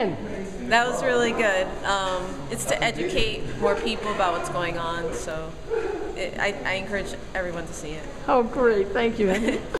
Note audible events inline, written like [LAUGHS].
That was really good. Um, it's to educate more people about what's going on, so it, I, I encourage everyone to see it. Oh, great, thank you, [LAUGHS]